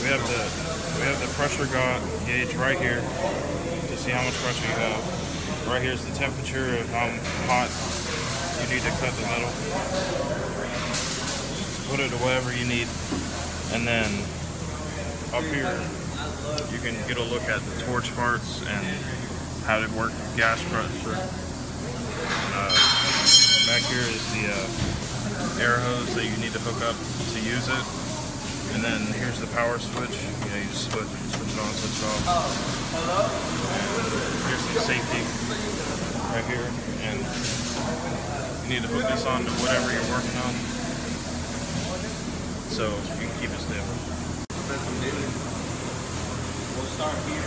we have the we have the pressure gauge right here to see how much pressure you have. Right here is the temperature of how hot you need to cut the metal. Put it to whatever you need, and then up here you can get a look at the torch parts and how to work gas pressure. Uh, back here is the uh, air hose that you need to hook up to use it. And then here's the power switch. You know, you just switch, switch it on, switch it off. Oh, hello. Here's some safety right here. And you need to hook this on to whatever you're working on. So you can keep it stable. We'll start here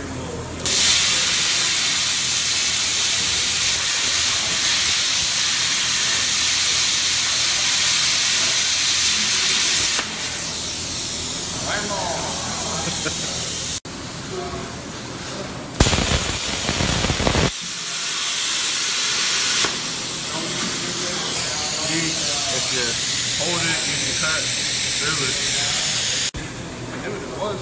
if you hold it and you cut, there's a... I knew it was